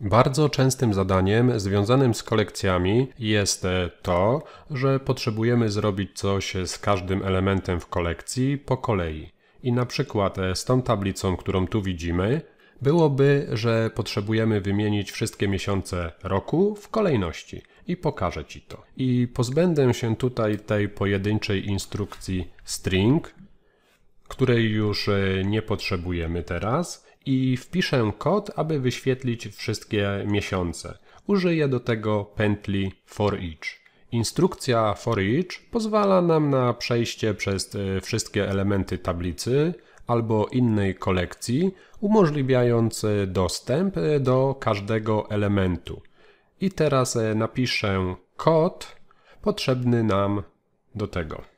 Bardzo częstym zadaniem związanym z kolekcjami jest e, to, że potrzebujemy zrobić coś z każdym elementem w kolekcji po kolei. I na przykład e, z tą tablicą, którą tu widzimy, byłoby, że potrzebujemy wymienić wszystkie miesiące roku w kolejności i pokażę Ci to. I pozbędę się tutaj tej pojedynczej instrukcji string, której już e, nie potrzebujemy teraz i wpiszę kod, aby wyświetlić wszystkie miesiące. Użyję do tego pętli for each. Instrukcja for each pozwala nam na przejście przez e, wszystkie elementy tablicy albo innej kolekcji, umożliwiając e, dostęp do każdego elementu. I teraz napiszę kod potrzebny nam do tego.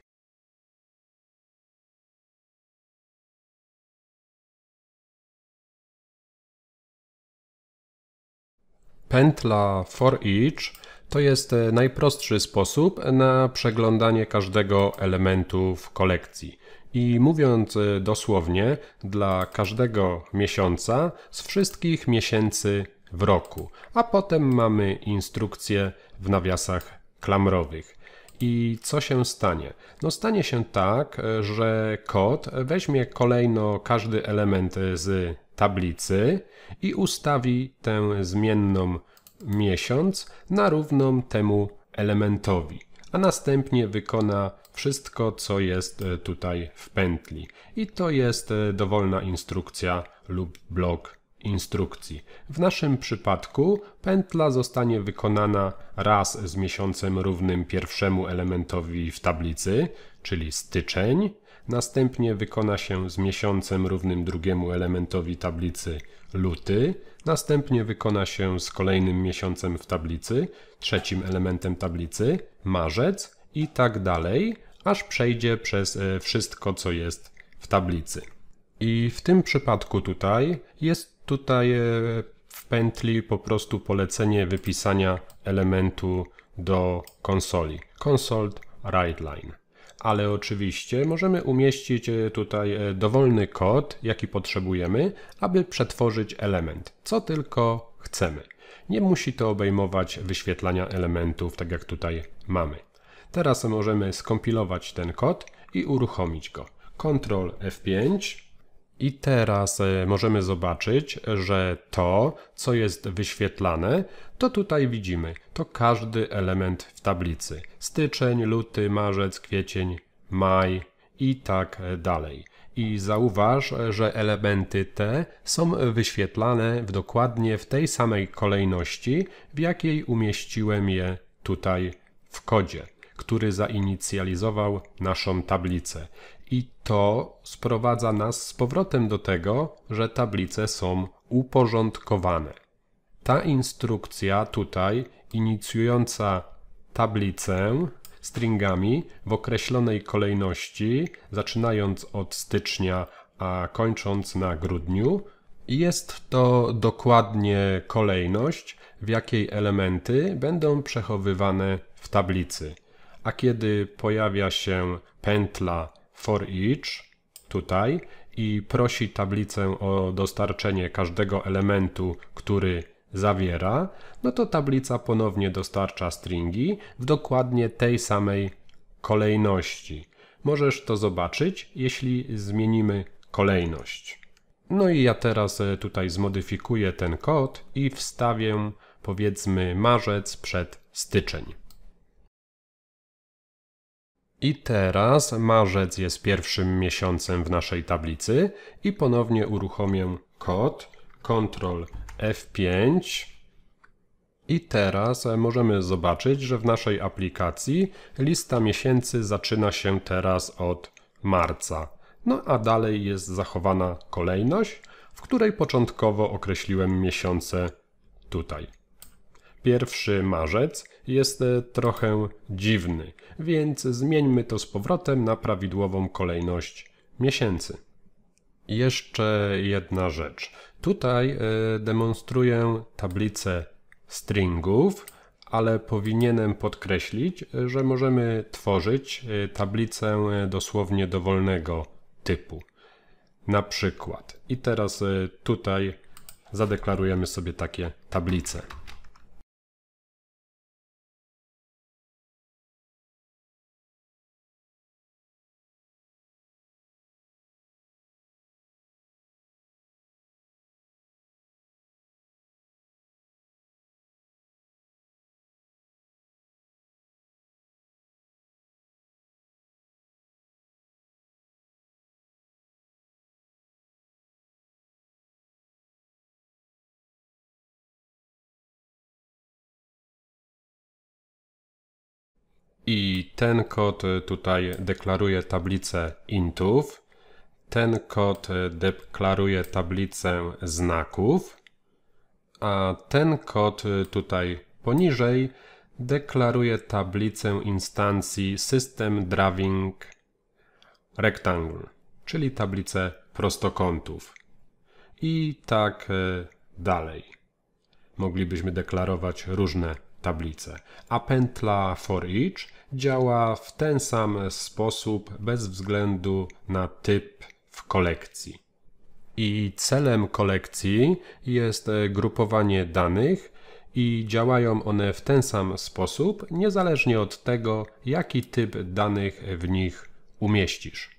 Pętla for each to jest e, najprostszy sposób na przeglądanie każdego elementu w kolekcji. I mówiąc e, dosłownie, dla każdego miesiąca z wszystkich miesięcy w roku. A potem mamy instrukcję w nawiasach klamrowych. I co się stanie? No stanie się tak, e, że kod weźmie kolejno każdy element z tablicy i ustawi tę zmienną miesiąc na równą temu elementowi, a następnie wykona wszystko, co jest e, tutaj w pętli. I to jest e, dowolna instrukcja lub blok instrukcji. W naszym przypadku pętla zostanie wykonana raz z miesiącem równym pierwszemu elementowi w tablicy, czyli styczeń, Następnie wykona się z miesiącem równym drugiemu elementowi tablicy luty. Następnie wykona się z kolejnym miesiącem w tablicy, trzecim elementem tablicy, marzec i tak dalej, aż przejdzie przez e, wszystko, co jest w tablicy. I w tym przypadku tutaj jest tutaj e, w pętli po prostu polecenie wypisania elementu do konsoli. Console write line ale oczywiście możemy umieścić e, tutaj e, dowolny kod, jaki potrzebujemy, aby przetworzyć element, co tylko chcemy. Nie musi to obejmować wyświetlania elementów, tak jak tutaj mamy. Teraz możemy skompilować ten kod i uruchomić go. Ctrl F5 i teraz e, możemy zobaczyć, że to, co jest wyświetlane, to tutaj widzimy, to każdy element w tablicy. Styczeń, luty, marzec, kwiecień, maj i tak dalej. I zauważ, że elementy te są wyświetlane w dokładnie w tej samej kolejności, w jakiej umieściłem je tutaj w kodzie, który zainicjalizował naszą tablicę. I to sprowadza nas z powrotem do tego, że tablice są uporządkowane. Ta instrukcja tutaj, inicjująca tablicę stringami w określonej kolejności, zaczynając od stycznia, a kończąc na grudniu, jest to dokładnie kolejność, w jakiej elementy będą przechowywane w tablicy. A kiedy pojawia się pętla for each tutaj i prosi tablicę o dostarczenie każdego elementu, który zawiera, no to tablica ponownie dostarcza stringi w dokładnie tej samej kolejności. Możesz to zobaczyć, jeśli zmienimy kolejność. No i ja teraz e, tutaj zmodyfikuję ten kod i wstawię powiedzmy marzec przed styczeń. I teraz marzec jest pierwszym miesiącem w naszej tablicy i ponownie uruchomię kod Ctrl F5 i teraz możemy zobaczyć, że w naszej aplikacji lista miesięcy zaczyna się teraz od marca. No a dalej jest zachowana kolejność, w której początkowo określiłem miesiące tutaj. Pierwszy marzec jest e, trochę dziwny, więc zmieńmy to z powrotem na prawidłową kolejność miesięcy. Jeszcze jedna rzecz. Tutaj e, demonstruję tablicę stringów, ale powinienem podkreślić, że możemy tworzyć e, tablicę dosłownie dowolnego typu. Na przykład, i teraz tutaj zadeklarujemy sobie takie tablice. I ten kod tutaj deklaruje tablicę intów. Ten kod deklaruje tablicę znaków. A ten kod tutaj poniżej deklaruje tablicę instancji System Drawing Rectangle, czyli tablicę prostokątów. I tak dalej. Moglibyśmy deklarować różne tablice. A pętla for each działa w ten sam sposób bez względu na typ w kolekcji. I celem kolekcji jest grupowanie danych i działają one w ten sam sposób, niezależnie od tego, jaki typ danych w nich umieścisz.